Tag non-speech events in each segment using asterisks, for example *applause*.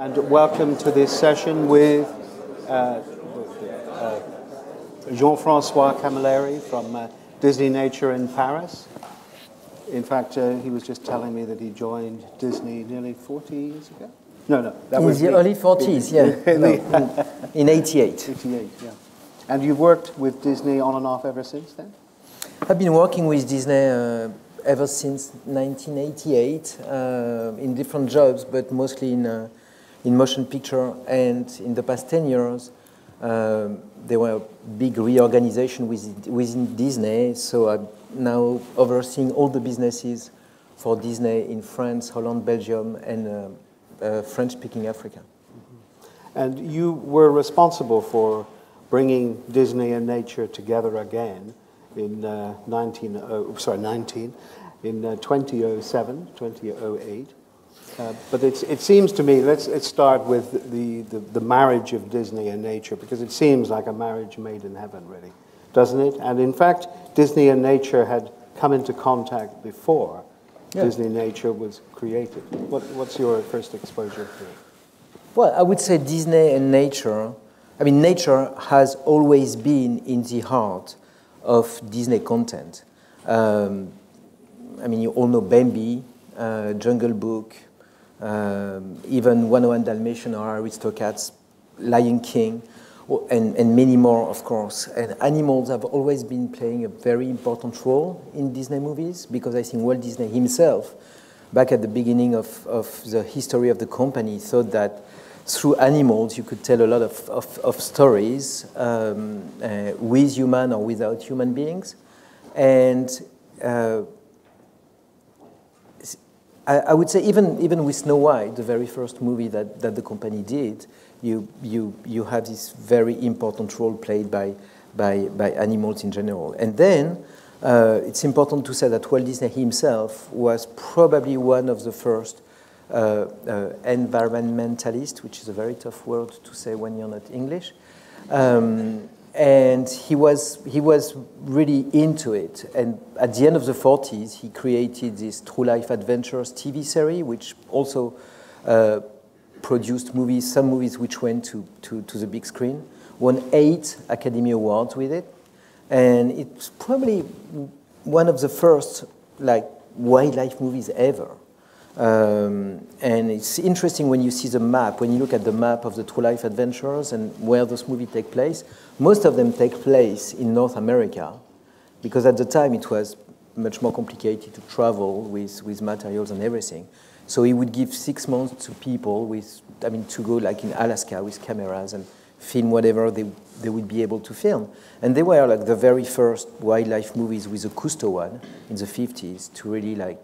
And welcome to this session with uh, uh, Jean-Francois Camilleri from uh, Disney Nature in Paris. In fact, uh, he was just telling me that he joined Disney nearly 40 years ago. No, no, that in was the early 40s, yeah. *laughs* no, in, in 88. 88, yeah. And you've worked with Disney on and off ever since then? I've been working with Disney uh, ever since 1988 uh, in different jobs, but mostly in, uh, in motion picture. And in the past 10 years, um, there were big reorganization within, within Disney. So I'm now overseeing all the businesses for Disney in France, Holland, Belgium, and uh, uh, French-speaking Africa. Mm -hmm. And you were responsible for bringing Disney and nature together again in uh, 19, oh, sorry, 19, in uh, 2007, 2008. Uh, but it seems to me, let's, let's start with the, the, the, marriage of Disney and nature, because it seems like a marriage made in heaven, really, doesn't it? And in fact, Disney and nature had come into contact before yeah. Disney nature was created. What, what's your first exposure to it? Well, I would say Disney and nature I mean, nature has always been in the heart of Disney content. Um, I mean, you all know Bambi, uh, Jungle Book, um, even 101 Dalmatian or Aristocats, Lion King, and, and many more, of course. And animals have always been playing a very important role in Disney movies because I think Walt Disney himself, back at the beginning of, of the history of the company, thought that through animals, you could tell a lot of, of, of stories um, uh, with human or without human beings. And uh, I, I, would say even, even with Snow White, the very first movie that, that the company did, you, you, you have this very important role played by, by, by animals in general. And then uh, it's important to say that Walt Disney himself was probably one of the first uh, uh, environmentalist, which is a very tough word to say when you're not English. Um, and he was, he was really into it. And at the end of the 40s, he created this True Life Adventures TV series, which also uh, produced movies, some movies which went to, to, to the big screen, won eight Academy Awards with it. And it's probably one of the first like wildlife movies ever. Um, and it's interesting when you see the map, when you look at the map of the True Life Adventures and where those movies take place, most of them take place in North America because at the time it was much more complicated to travel with, with materials and everything. So he would give six months to people with, I mean, to go like in Alaska with cameras and film whatever they, they would be able to film. And they were like the very first wildlife movies with a Cousteau one in the 50s to really like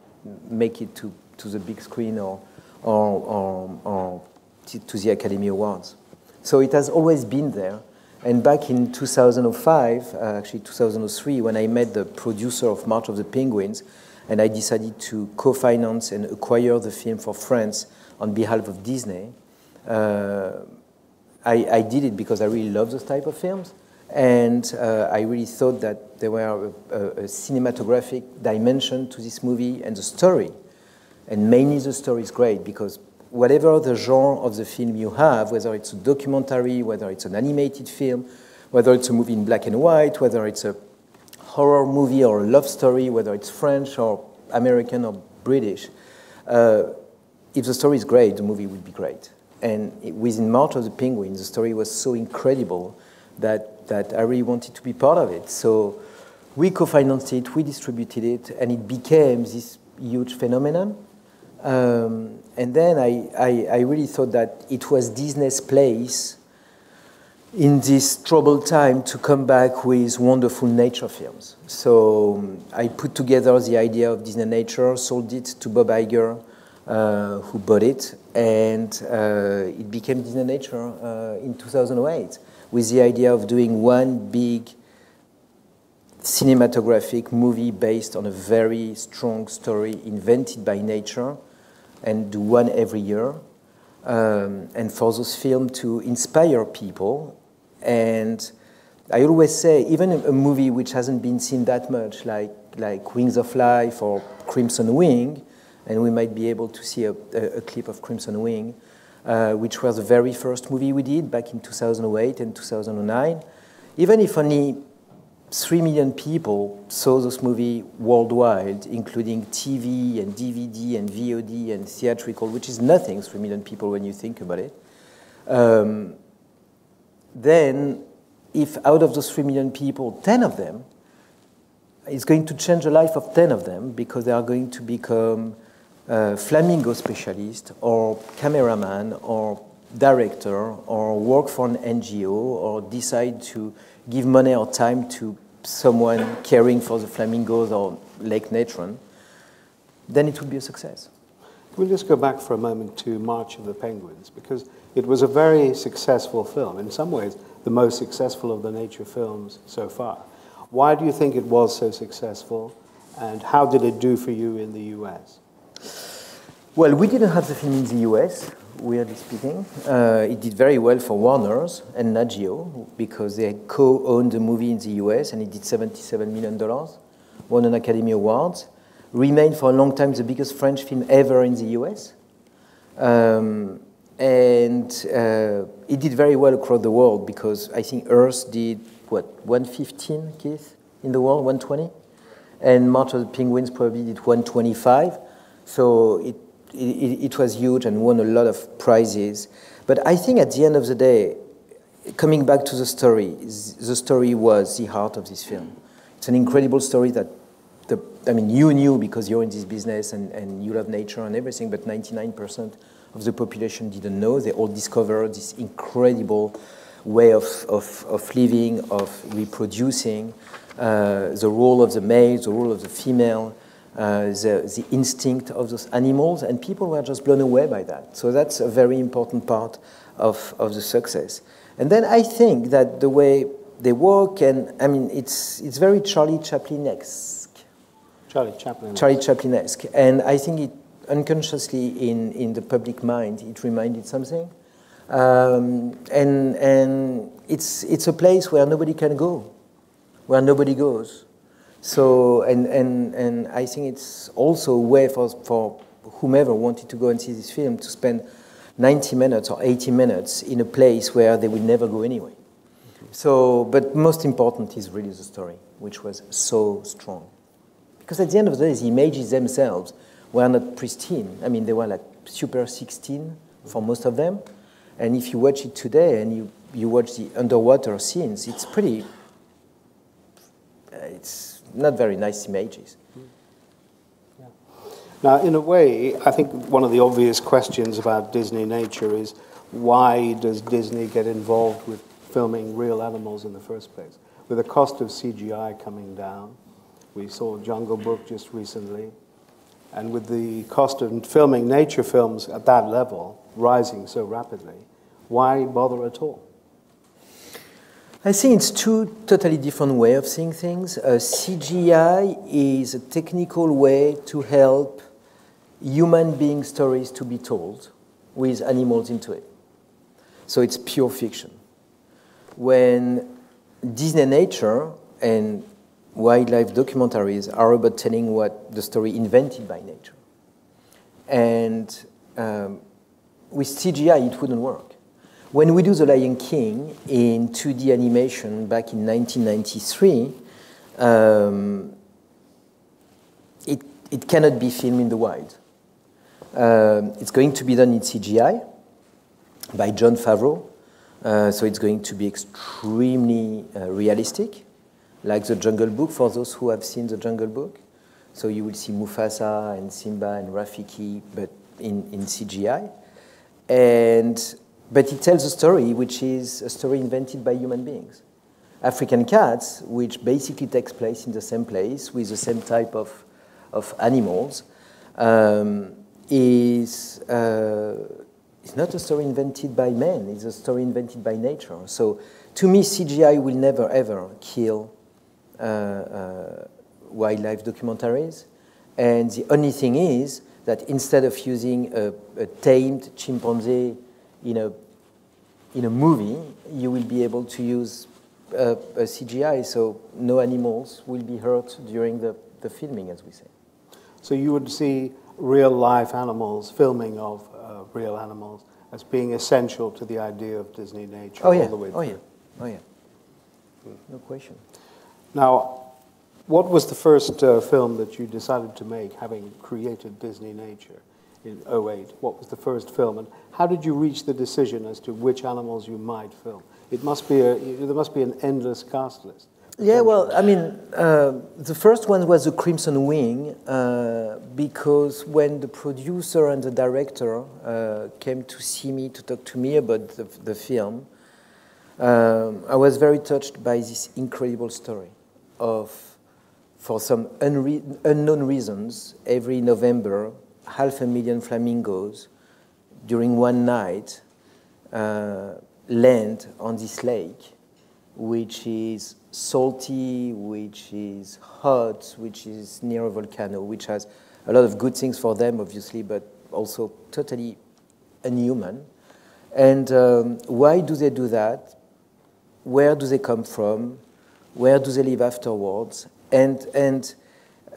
make it to to the big screen or, or, or, or to the Academy Awards. So it has always been there. And back in 2005, uh, actually 2003, when I met the producer of March of the Penguins, and I decided to co-finance and acquire the film for France on behalf of Disney, uh, I, I, did it because I really love those type of films. And uh, I really thought that there were a, a, a cinematographic dimension to this movie and the story and mainly the story is great because whatever the genre of the film you have, whether it's a documentary, whether it's an animated film, whether it's a movie in black and white, whether it's a horror movie or a love story, whether it's French or American or British, uh, if the story is great, the movie would be great. And it, within March of the Penguin, the story was so incredible that, that I really wanted to be part of it. So we co-financed it, we distributed it, and it became this huge phenomenon. Um, and then I, I, I, really thought that it was Disney's place in this troubled time to come back with wonderful nature films. So um, I put together the idea of Disney Nature, sold it to Bob Iger, uh, who bought it, and uh, it became Disney Nature uh, in 2008 with the idea of doing one big cinematographic movie based on a very strong story invented by nature and do one every year. Um, and for those films to inspire people. And I always say, even a movie which hasn't been seen that much, like, like Wings of Life or Crimson Wing, and we might be able to see a, a, a clip of Crimson Wing, uh, which was the very first movie we did back in 2008 and 2009. Even if only 3 million people saw this movie worldwide, including TV and DVD and VOD and theatrical, which is nothing, 3 million people when you think about it. Um, then, if out of those 3 million people, 10 of them, it's going to change the life of 10 of them because they are going to become uh, flamingo specialist or cameraman or director or work for an NGO or decide to give money or time to someone caring for the flamingos or Lake Natron, then it would be a success. We'll just go back for a moment to March of the Penguins because it was a very successful film. In some ways, the most successful of the nature films so far. Why do you think it was so successful, and how did it do for you in the US? Well, we didn't have the film in the US, weirdly speaking. Uh, it did very well for Warner's and Nat Geo because they co owned the movie in the US and it did $77 million, won an Academy Award, remained for a long time the biggest French film ever in the US. Um, and uh, it did very well across the world because I think Earth did, what, 115, Keith, in the world, 120? And March of the Penguins probably did 125. So it it, it, was huge and won a lot of prizes. But I think at the end of the day, coming back to the story, the story was the heart of this film. It's an incredible story that, the, I mean, you knew because you're in this business and, and you love nature and everything, but 99% of the population didn't know. They all discovered this incredible way of, of, of living, of reproducing, uh, the role of the male, the role of the female, the, the instinct of those animals, and people were just blown away by that. So that's a very important part of, of the success. And then I think that the way they work, and I mean, it's, it's very Charlie Chaplin-esque. Charlie Chaplin. Charlie Chaplin-esque. And I think it unconsciously in, in the public mind, it reminded something. Um, and and it's, it's a place where nobody can go, where nobody goes. So, and, and, and I think it's also a way for, for whomever wanted to go and see this film to spend 90 minutes or 80 minutes in a place where they would never go anyway. So, but most important is really the story, which was so strong. Because at the end of the day, the images themselves were not pristine. I mean, they were like super 16 for most of them. And if you watch it today and you, you watch the underwater scenes, it's pretty, it's not very nice images. Mm. Yeah. Now, in a way, I think one of the obvious questions about Disney nature is why does Disney get involved with filming real animals in the first place? With the cost of CGI coming down, we saw Jungle Book just recently, and with the cost of filming nature films at that level rising so rapidly, why bother at all? I think it's two totally different ways of seeing things. Uh, CGI is a technical way to help human being stories to be told with animals into it. So it's pure fiction. When Disney Nature and wildlife documentaries are about telling what the story invented by nature. And um, with CGI, it wouldn't work. When we do The Lion King in 2D animation back in 1993, um, it, it cannot be filmed in the wild. Um, it's going to be done in CGI by Jon Favreau, uh, so it's going to be extremely uh, realistic, like the Jungle Book for those who have seen the Jungle Book. So you will see Mufasa and Simba and Rafiki, but in, in CGI. And but it tells a story which is a story invented by human beings. African cats, which basically takes place in the same place with the same type of, of animals, um, is, uh, is not a story invented by man, it's a story invented by nature. So to me, CGI will never ever kill uh, uh, wildlife documentaries. And the only thing is that instead of using a, a tamed chimpanzee in a, in a movie, you will be able to use a, a CGI, so no animals will be hurt during the, the filming, as we say. So you would see real life animals, filming of uh, real animals, as being essential to the idea of Disney nature Oh, yeah. all the way Oh, through. yeah. Oh, yeah. No question. Now, what was the first uh, film that you decided to make, having created Disney Nature in 08? What was the first film, and how did you reach the decision as to which animals you might film? It must be a, there must be an endless cast list. Yeah, well, I mean, uh, the first one was The Crimson Wing, uh, because when the producer and the director uh, came to see me to talk to me about the, the film, um, I was very touched by this incredible story of, for some unknown reasons, every November, half a million flamingos during one night uh, land on this lake, which is salty, which is hot, which is near a volcano, which has a lot of good things for them, obviously, but also totally inhuman. And um, why do they do that? Where do they come from? Where do they live afterwards? And, and,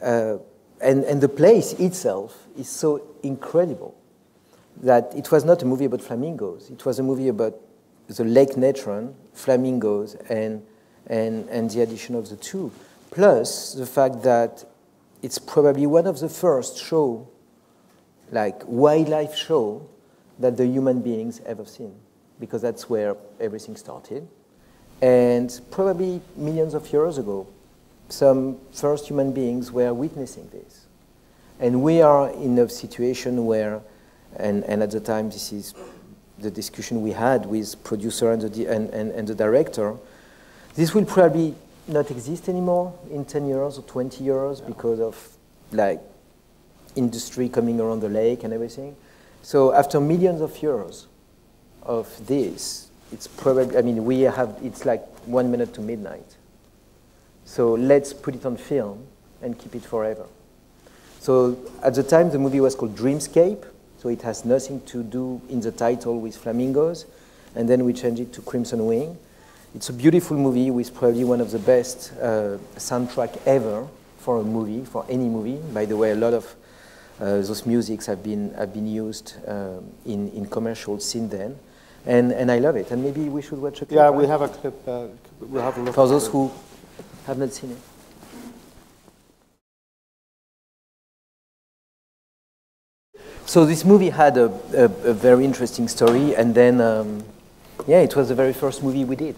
uh, and, and the place itself is so incredible that it was not a movie about flamingos. It was a movie about the Lake Natron, flamingos, and, and, and the addition of the two. Plus the fact that it's probably one of the first show, like wildlife show, that the human beings ever seen, because that's where everything started. And probably millions of years ago, some first human beings were witnessing this. And we are in a situation where, and, and at the time this is the discussion we had with producer and the, and, and, and the director, this will probably not exist anymore in 10 years or 20 years because of like industry coming around the lake and everything. So after millions of years of this, it's probably, I mean, we have, it's like one minute to midnight. So let's put it on film and keep it forever. So at the time, the movie was called Dreamscape, so it has nothing to do in the title with flamingos, and then we changed it to Crimson Wing. It's a beautiful movie with probably one of the best uh, soundtrack ever for a movie, for any movie. By the way, a lot of uh, those musics have been, have been used um, in, in commercials since then. And, and I love it. And maybe we should watch a clip. Yeah, we have a clip. Uh, we'll have a look. For those it. who have not seen it. So this movie had a, a, a very interesting story, and then, um, yeah, it was the very first movie we did.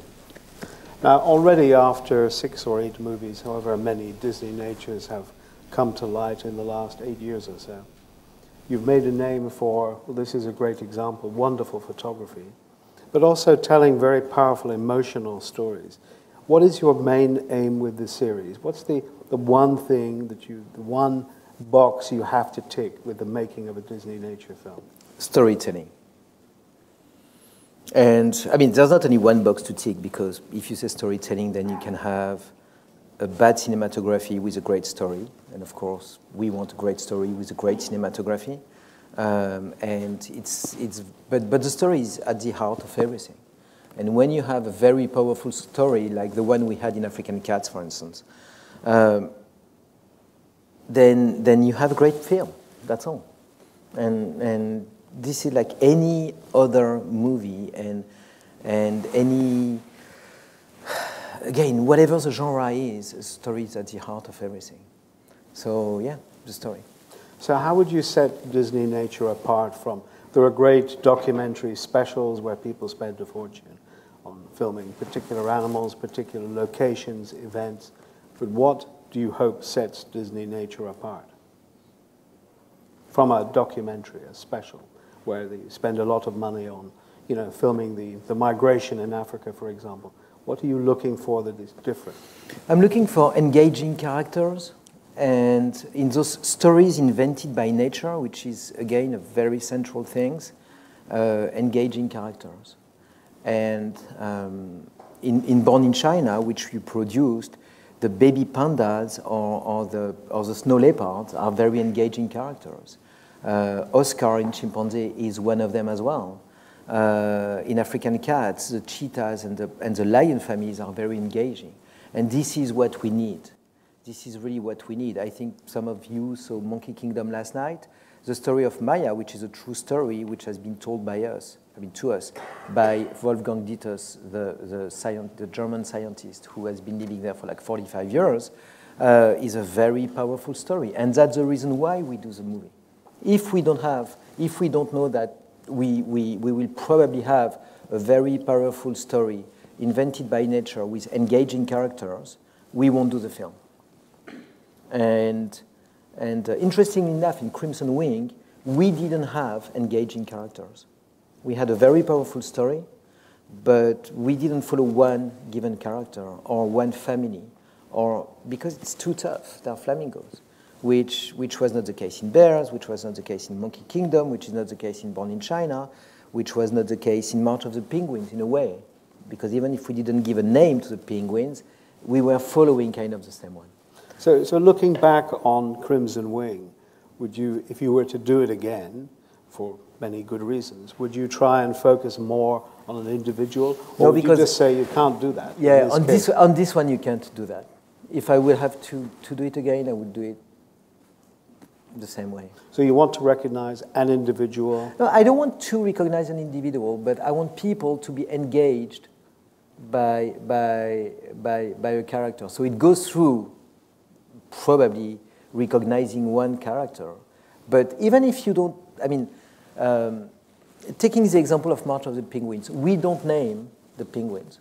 Now, already after six or eight movies, however many Disney natures have come to light in the last eight years or so, you've made a name for, well, this is a great example, wonderful photography, but also telling very powerful emotional stories. What is your main aim with the series? What's the, the one thing that you, the one box you have to tick with the making of a Disney nature film? Storytelling. And I mean, there's not only one box to tick because if you say storytelling, then you can have a bad cinematography with a great story. And of course, we want a great story with a great cinematography. Um, and it's, it's, but, but the story is at the heart of everything. And when you have a very powerful story, like the one we had in African Cats, for instance, um, then, then you have a great film. That's all. And, and this is like any other movie and, and any, *sighs* again, whatever the genre is, a story is at the heart of everything. So, yeah, the story. So, how would you set Disney nature apart from? There are great documentary specials where people spend a fortune filming particular animals, particular locations, events. But what do you hope sets Disney nature apart? From a documentary, a special, where they spend a lot of money on, you know, filming the, the migration in Africa, for example. What are you looking for that is different? I'm looking for engaging characters and in those stories invented by nature, which is again a very central thing, uh, engaging characters. And um, in, in Born in China, which we produced, the baby pandas or, or, the, or the snow leopards are very engaging characters. Uh, Oscar in chimpanzee is one of them as well. Uh, in African cats, the cheetahs and the, and the lion families are very engaging. And this is what we need. This is really what we need. I think some of you saw Monkey Kingdom last night. the story of Maya, which is a true story, which has been told by us, I mean to us, by Wolfgang Dittus, the, the, science, the German scientist who has been living there for like 45 years, uh, is a very powerful story. And that's the reason why we do the movie. If we don't have, if we don't know that we, we, we will probably have a very powerful story invented by nature with engaging characters, we won't do the film. And, and uh, interestingly enough, in Crimson Wing, we didn't have engaging characters. We had a very powerful story, but we didn't follow one given character or one family, or because it's too tough. They're flamingos, which, which was not the case in Bears, which was not the case in Monkey Kingdom, which is not the case in Born in China, which was not the case in March of the Penguins in a way, because even if we didn't give a name to the penguins, we were following kind of the same one. So, so looking back on Crimson Wing, would you, if you were to do it again, for many good reasons, would you try and focus more on an individual, or no, would you just say you can't do that? Yeah, this on this on this one you can't do that. If I would have to to do it again, I would do it the same way. So you want to recognize an individual? No, I don't want to recognize an individual, but I want people to be engaged by, by, by, by a character. So it goes through probably recognizing one character. But even if you don't, I mean, um, taking the example of March of the Penguins, we don't name the penguins.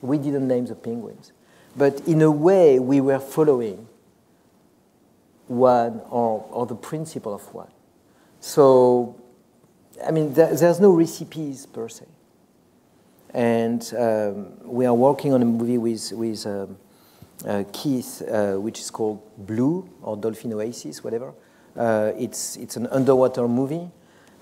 We didn't name the penguins. But in a way, we were following one or, or the principle of one. So, I mean, there, there's no recipes per se. And um, we are working on a movie with, with um, uh, Keith, uh, which is called Blue or Dolphin Oasis, whatever. Uh, it's, it's an underwater movie.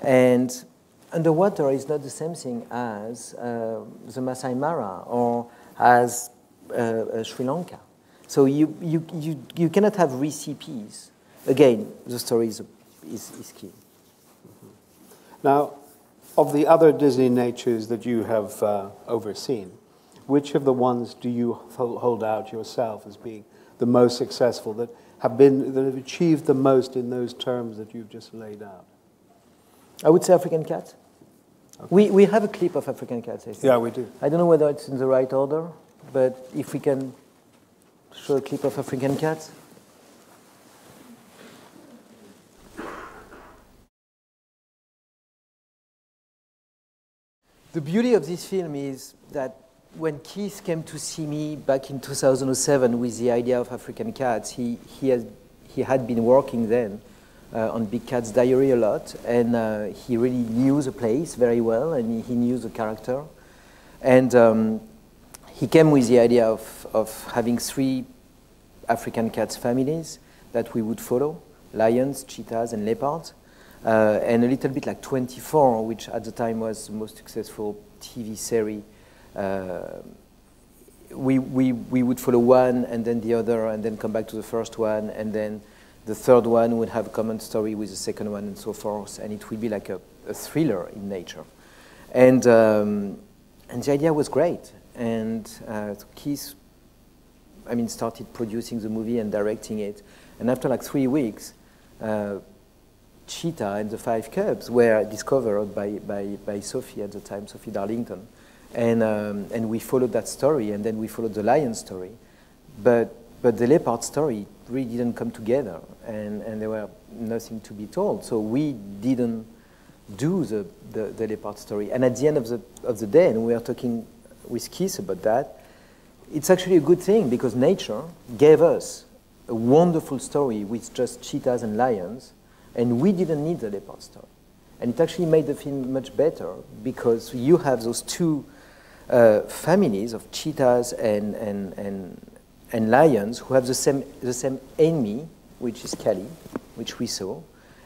And underwater is not the same thing as uh, the Masai Mara or as uh, uh, Sri Lanka. So you, you, you, you cannot have recipes. Again, the story is, is, is key. Now, of the other Disney natures that you have uh, overseen, which of the ones do you hold out yourself as being the most successful, that have, been, that have achieved the most in those terms that you've just laid out? I would say African Cat. Okay. We, we have a clip of African Cats, I think. Yeah, we do. I don't know whether it's in the right order, but if we can show a clip of African Cats. The beauty of this film is that when Keith came to see me back in 2007 with the idea of African cats, he, he, has, he had been working then on Big Cat's Diary a lot, and uh, he really knew the place very well, and he, he knew the character. And um, he came with the idea of, of having three African cats families that we would follow, lions, cheetahs, and leopards. Uh, and a little bit like 24, which at the time was the most successful TV series. Uh, we, we, we would follow one and then the other and then come back to the first one and then the third one would have a common story with the second one and so forth and it would be like a, a thriller in nature. And, um, and the idea was great and uh, Keith, I mean, started producing the movie and directing it and after like three weeks, uh, cheetah and the five cubs were discovered by, by, by Sophie at the time, Sophie Darlington. And, um, and we followed that story, and then we followed the lion story. But, but the leopard story really didn't come together, and, and there were nothing to be told. So we didn't do the, the, the leopard story. And at the end of the, of the day, and we are talking with Keith about that, it's actually a good thing because nature gave us a wonderful story with just cheetahs and lions and we didn't need the leopard story. And it actually made the film much better because you have those two uh, families of cheetahs and, and, and, and lions who have the same, the same enemy, which is Kali, which we saw.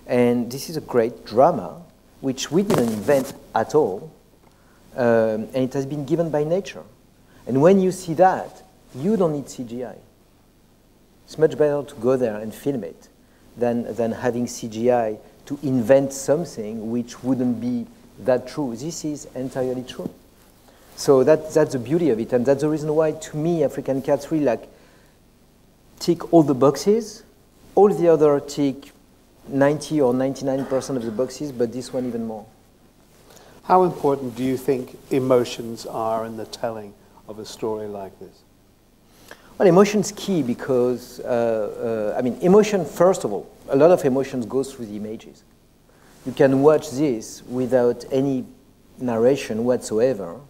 And this is a great drama, which we didn't invent at all. Um, and it has been given by nature. And when you see that, you don't need CGI. It's much better to go there and film it than, than having CGI to invent something which wouldn't be that true. This is entirely true. So that, that's the beauty of it, and that's the reason why, to me, African cats really like tick all the boxes. All the other tick 90 or 99% of the boxes, but this one even more. How important do you think emotions are in the telling of a story like this? Well, emotion's key because, uh, uh, I mean, emotion, first of all, a lot of emotions goes through the images. You can watch this without any narration whatsoever,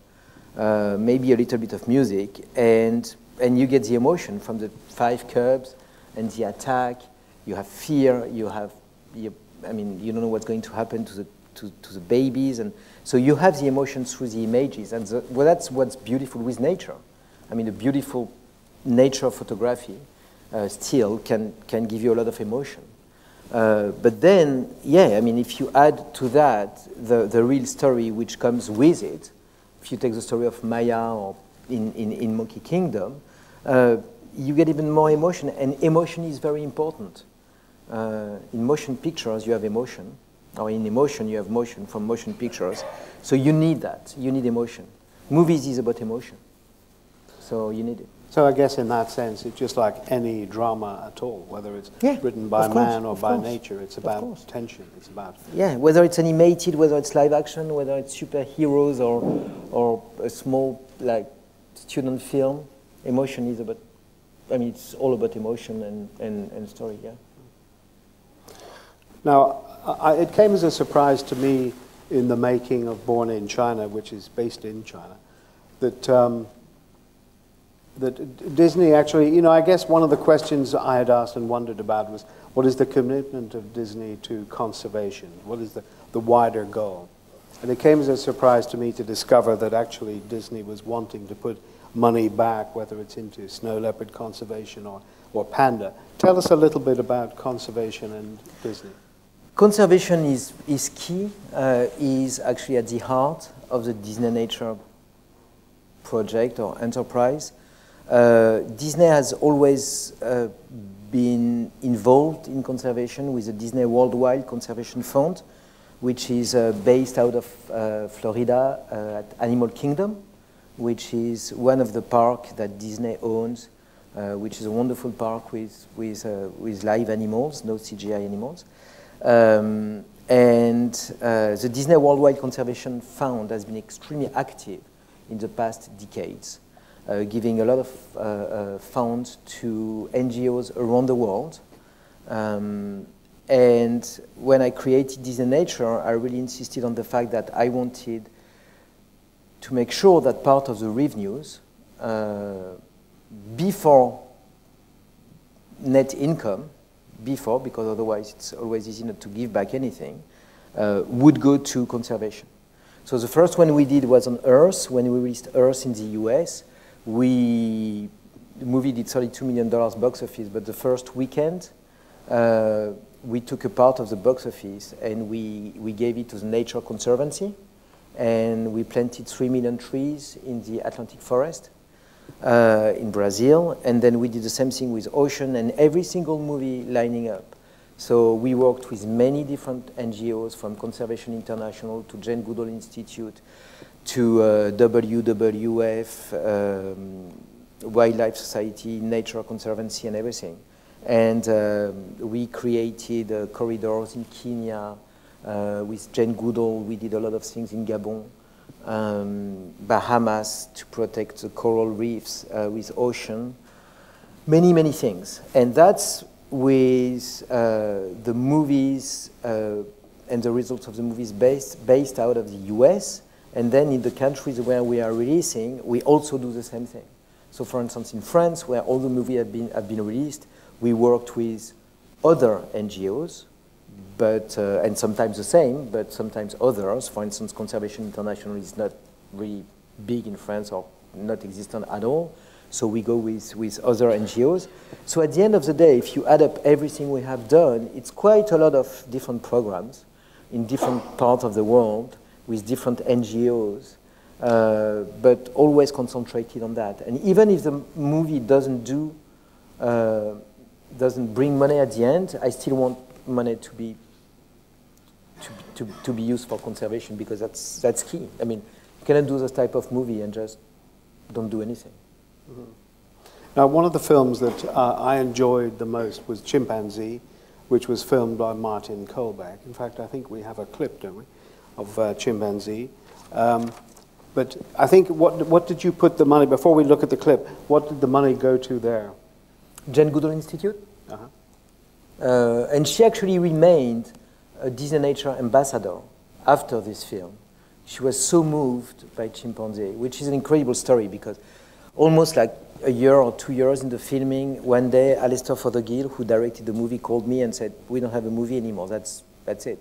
uh, maybe a little bit of music, and, and you get the emotion from the five cubs and the attack. You have fear, you have, you, I mean, you don't know what's going to happen to the, to, to the babies, and so you have the emotions through the images, and the, well, that's what's beautiful with nature. I mean, the beautiful nature of photography uh, still can, can give you a lot of emotion. Uh, but then, yeah, I mean, if you add to that the, the real story which comes with it, if you take the story of Maya or in, in, in Monkey Kingdom, uh, you get even more emotion, and emotion is very important. Uh, in motion pictures, you have emotion, or in emotion, you have motion from motion pictures. So you need that. You need emotion. Movies is about emotion. So you need it. So I guess in that sense, it's just like any drama at all, whether it's Yeah, written by course, man or by course, nature. It's about tension. It's about Yeah, whether it's animated, whether it's live action, whether it's superheroes or, or a small like student film, emotion is about. I mean, it's all about emotion and, and, and story. Yeah. Now, I, it came as a surprise to me in the making of Born in China, which is based in China, that um, that Disney actually, you know, I guess one of the questions I had asked and wondered about was, what is the commitment of Disney to conservation? What is the, the wider goal? And it came as a surprise to me to discover that actually Disney was wanting to put money back, whether it's into snow leopard conservation or, or panda. Tell us a little bit about conservation and Disney. Conservation is, is key, uh, is actually at the heart of the Disney Nature project or enterprise. Uh, Disney has always uh, been involved in conservation with the Disney Worldwide Conservation Fund, which is uh, based out of uh, Florida uh, at Animal Kingdom, which is one of the parks that Disney owns, uh, which is a wonderful park with, with, with live animals, no CGI animals. Um, and the Disney Worldwide Conservation Fund has been extremely active in the past decades uh, giving a lot of uh, uh, funds to NGOs around the world. Um, and when I created Disney Nature, I really insisted on the fact that I wanted to make sure that part of the revenues before net income, before, because otherwise it's always easy not to give back anything, uh, would go to conservation. So the first one we did was on Earth, when we released Earth in the US. We, the movie did $32 million box office, but the first weekend, uh, we took a part of the box office and we, we gave it to the Nature Conservancy, and we planted 3 million trees in the Atlantic forest uh, in Brazil, and then we did the same thing with Ocean and every single movie lining up. So we worked with many different NGOs, from Conservation International to Jane Goodall Institute, to uh, WWF, um, Wildlife Society, Nature Conservancy, and everything. And um, we created uh, corridors in Kenya with Jane Goodall. We did a lot of things in Gabon, um, Bahamas to protect the coral reefs uh, with ocean. Many, many things. And that's with uh, the movies uh, and the results of the movies based, based out of the US and then in the countries where we are releasing, we also do the same thing. So for instance, in France, where all the movies have been, have been released, we worked with other NGOs, but, uh, and sometimes the same, but sometimes others. For instance, Conservation International is not really big in France or not existent at all. So we go with, with other NGOs. So at the end of the day, if you add up everything we have done, it's quite a lot of different programs in different parts of the world with different NGOs, uh, but always concentrated on that. And even if the movie doesn't do, uh, doesn't bring money at the end, I still want money to be to, to, to be used for conservation because that's that's key. I mean, you cannot do this type of movie and just don't do anything. Mm -hmm. Now, one of the films that uh, I enjoyed the most was Chimpanzee, which was filmed by Martyn Colbeck. In fact, I think we have a clip, don't we, of uh, Chimpanzee. Um, but I think, what, what did you put the money, before we look at the clip, what did the money go to there? Jane Goodall Institute. Uh-huh. Uh, and she actually remained a Disney Nature ambassador after this film. She was so moved by Chimpanzee, which is an incredible story because almost like a year or two years into filming, one day Alastair Fothergill, who directed the movie, called me and said, "We don't have a movie anymore. That's that's it."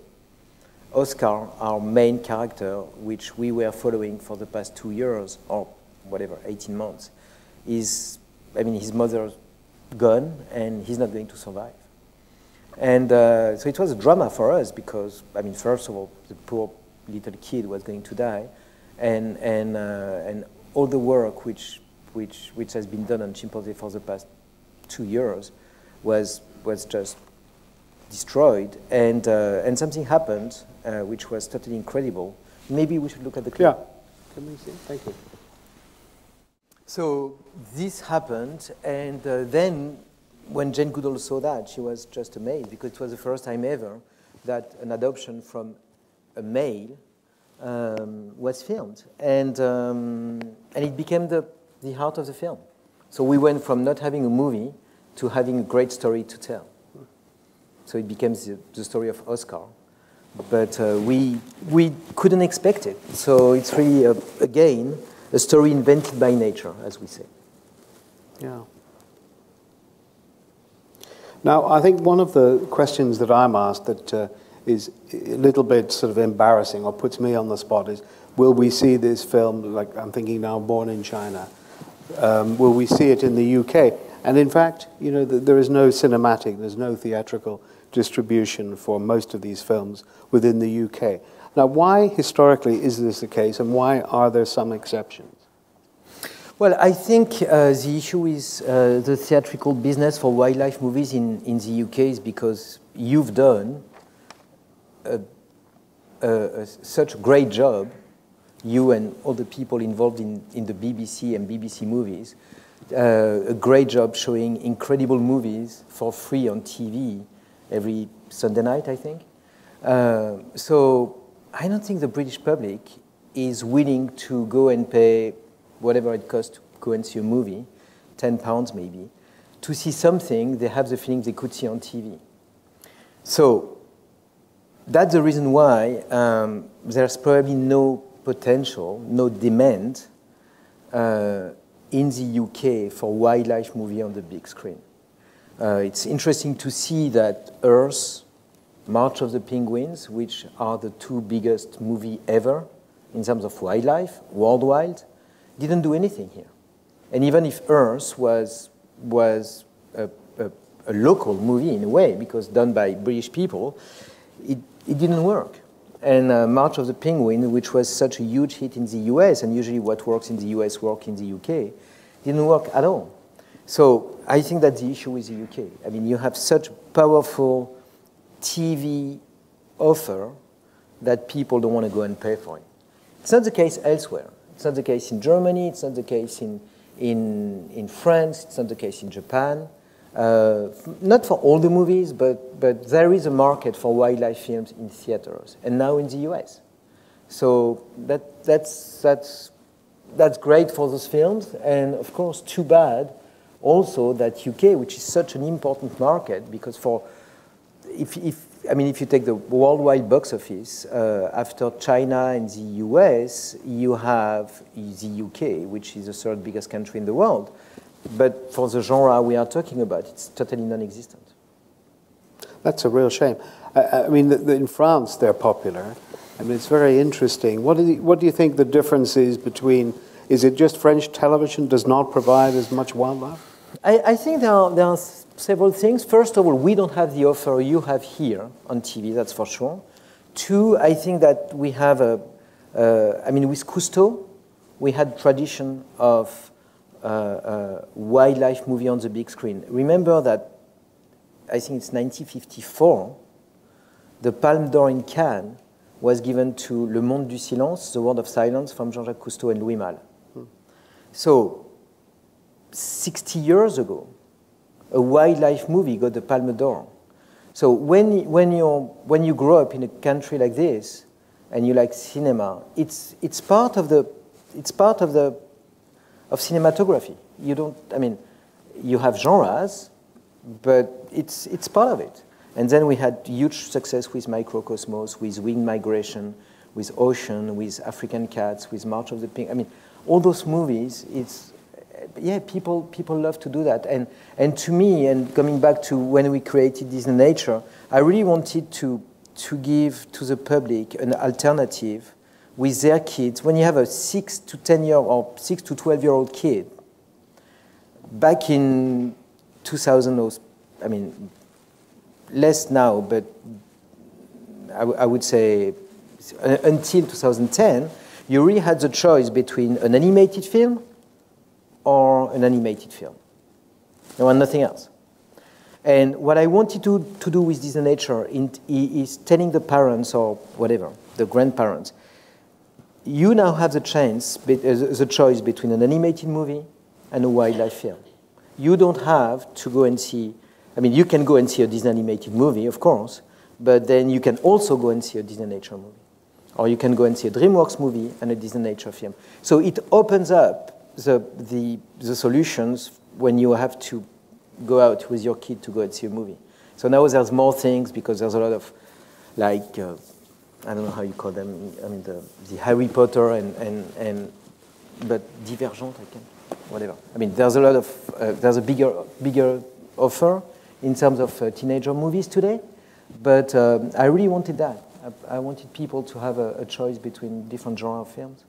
Oscar, our main character, which we were following for the past two years or whatever, 18 months, is, I mean, his mother's gone and he's not going to survive. And uh, so it was a drama for us because, I mean, first of all, the poor little kid was going to die, and, and, uh, and all the work which, which, which has been done on chimpanzee for the past two years was, was just destroyed. And, uh, and something happened uh, which was totally incredible. Maybe we should look at the clip. Yeah. Can we see? Thank you. So this happened, and uh, then when Jane Goodall saw that, she was just amazed because it was the first time ever that an adoption from a male um, was filmed, and um, and it became the the heart of the film. So we went from not having a movie to having a great story to tell. So it became the, the story of Oscar, but uh, we we couldn't expect it. So it's really uh, again a story invented by nature, as we say. Yeah. Now, I think one of the questions that I'm asked that uh, is a little bit sort of embarrassing or puts me on the spot is will we see this film, like I'm thinking now, born in China? Um, will we see it in the UK? And in fact, you know, there is no cinematic, there's no theatrical distribution for most of these films within the UK. Now, why historically is this the case, and why are there some exceptions? Well, I think uh, the issue is uh, the theatrical business for wildlife movies in, in the UK is because you've done a, a, a, such a great job, you and all the people involved in, in the BBC and BBC movies, uh, a great job showing incredible movies for free on TV every Sunday night, I think. Uh, so I don't think the British public is willing to go and pay whatever it costs to go and see a movie, 10 pounds maybe, to see something they have the feeling they could see on TV. So that's the reason why um, there's probably no potential, no demand uh, in the UK for wildlife movie on the big screen. Uh, it's interesting to see that Earth, March of the Penguins, which are the two biggest movie ever in terms of wildlife worldwide, didn't do anything here. And even if Earth was, was a, a, a local movie in a way, because done by British people, it, it didn't work. And uh, March of the Penguin, which was such a huge hit in the US, and usually what works in the US works in the UK, didn't work at all. So I think that the issue is the UK. I mean, you have such powerful TV offer that people don't want to go and pay for it. It's not the case elsewhere. It's not the case in Germany, it's not the case in, in, in France, it's not the case in Japan. Uh, not for all the movies, but, but there is a market for wildlife films in theaters, and now in the US. So that, that's, that's, that's great for those films, and of course, too bad also that UK, which is such an important market, because for if, if I mean, if you take the worldwide box office, uh, after China and the US, you have the UK, which is the third biggest country in the world. But for the genre we are talking about, it's totally non existent. That's a real shame. I, I mean, the, the, in France, they're popular. I mean, it's very interesting. What do, you, what do you think the difference is between, is it just French television does not provide as much wildlife? I, I think there are, there are several things. First of all, we don't have the offer you have here on TV, that's for sure. Two, I think that we have a, uh, I mean, with Cousteau, we had tradition of uh, uh, wildlife movie on the big screen. Remember that, I think it's 1954, the Palme d'Or in Cannes was given to Le Monde du Silence, The World of Silence, from Jean-Jacques Cousteau and Louis Malle. Hmm. So, 60 years ago, a wildlife movie got the Palme d'Or. So when, when, you're, when you grow up in a country like this and you like cinema, it's, it's part of the, it's part of the, of cinematography. You don't, I mean, you have genres, but it's, it's part of it. And then we had huge success with Microcosmos, with Winged Migration, with Ocean, with African Cats, with March of the Pink. I mean, all those movies, it's, yeah, people, people love to do that. And, and to me, and coming back to when we created Disneynature, I really wanted to, to give to the public an alternative with their kids. When you have a 6 to 10 year or 6 to 12 year old kid, back in 2000, I mean, less now, but I, I would say until 2010, you really had the choice between an animated film or an animated film. No, and nothing else. And what I wanted to, to do with Disneynature is telling the parents or whatever, the grandparents, you now have the chance, uh, the choice between an animated movie and a wildlife film. You don't have to go and see, I mean, you can go and see a Disney animated movie, of course, but then you can also go and see a Disneynature movie. Or you can go and see a DreamWorks movie and a Disneynature film. So it opens up the, the, the solutions when you have to go out with your kid to go and see a movie. So now there's more things because there's a lot of, like, uh, I don't know how you call them, I mean, the, the Harry Potter and, and, and, but Divergent, I can, whatever. I mean, there's a lot of, uh, there's a bigger, bigger offer in terms of uh, teenager movies today, but um, I really wanted that. I, I, wanted people to have a, a choice between different genre of films.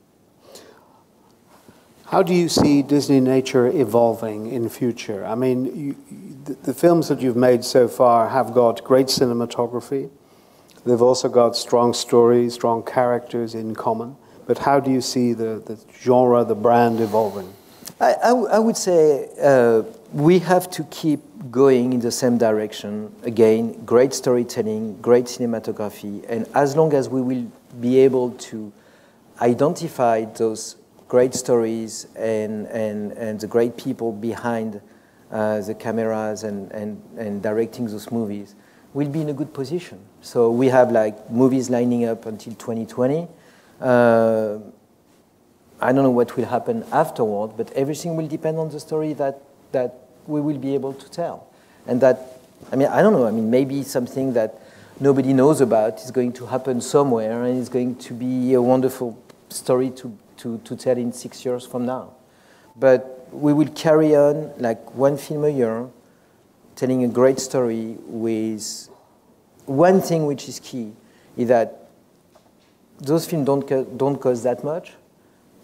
How do you see Disneynature evolving in future? I mean, you, the, the, films that you've made so far have got great cinematography. They've also got strong stories, strong characters in common. But how do you see the, the genre, the brand evolving? I, I, I would say uh, we have to keep going in the same direction. Again, great storytelling, great cinematography, and as long as we will be able to identify those great stories and, and, and the great people behind uh, the cameras and, and, and directing those movies, we'll be in a good position. So we have like movies lining up until 2020. Uh, I don't know what will happen afterward, but everything will depend on the story that, that we will be able to tell. And that, I mean, I don't know, I mean, maybe something that nobody knows about is going to happen somewhere and it's going to be a wonderful story to, to, to tell in six years from now. But we will carry on like one film a year, telling a great story with one thing which is key is that those films don't, don't cost that much,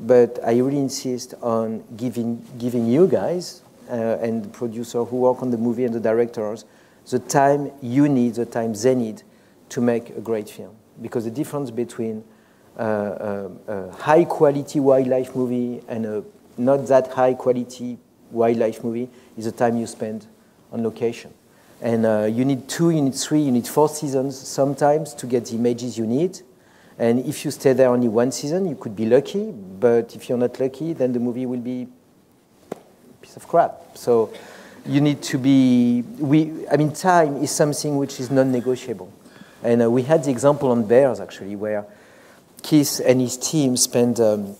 but I really insist on giving, giving you guys uh, and the producer who work on the movie and the directors the time you need, the time they need to make a great film. Because the difference between a, high quality wildlife movie and a not that high quality wildlife movie is the time you spend on location. And uh, you need two, you need three, you need four seasons sometimes to get the images you need. And if you stay there only one season, you could be lucky, but if you're not lucky, then the movie will be a piece of crap. So you need to be, we, I mean, time is something which is non-negotiable. And uh, we had the example on bears, actually, where Keith and his team spent um,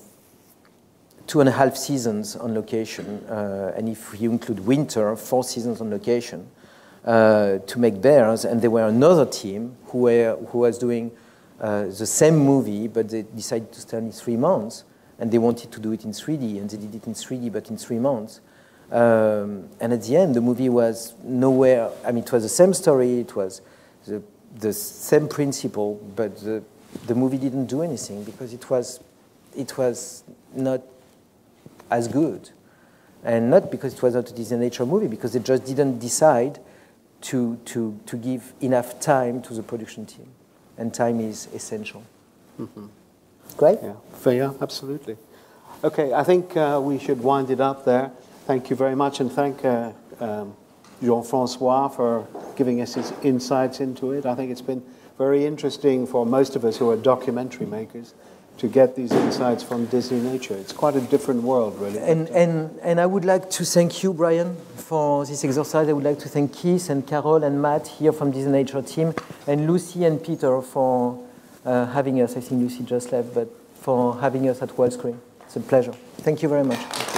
two and a half seasons on location, uh, and if you include winter, four seasons on location uh, to make bears. And there were another team who, were, who was doing uh, the same movie, but they decided to stay only three months, and they wanted to do it in 3D, and they did it in 3D, but in three months. Um, and at the end, the movie was nowhere. I mean, it was the same story, it was the, the same principle, but the the movie didn't do anything because it was, it was not as good. And not because it was not a Disneynature movie, because they just didn't decide to, to, to give enough time to the production team. And time is essential. Mm-hmm. Great? Yeah. yeah, absolutely. Okay, I think uh, we should wind it up there. Thank you very much, and thank uh, um, Jean Francois for giving us his insights into it. I think it's been very interesting for most of us who are documentary makers to get these insights from Disneynature. It's quite a different world, really. And, and, and I would like to thank you, Brian, for this exercise. I would like to thank Keith and Carol and Matt here from Disney Nature team, and Lucy and Peter for uh, having us. I think Lucy just left, but for having us at Wildscreen. It's a pleasure. Thank you very much.